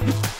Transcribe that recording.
Bye.